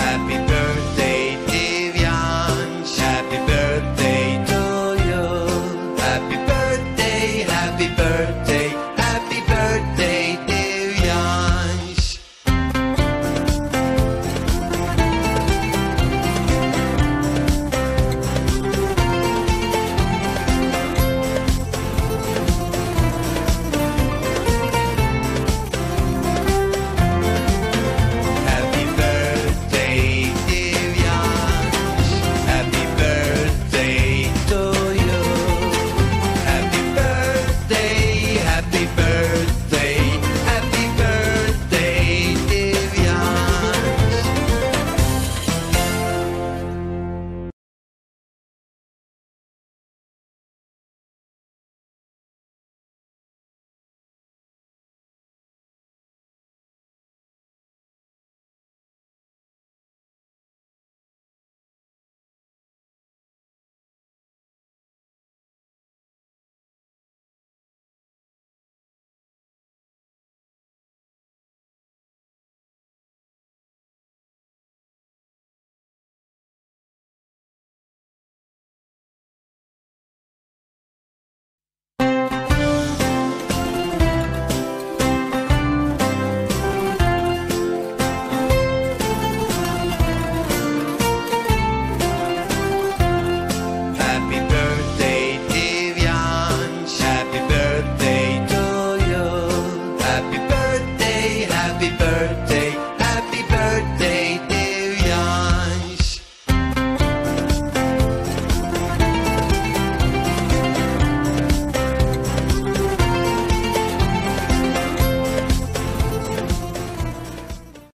happy.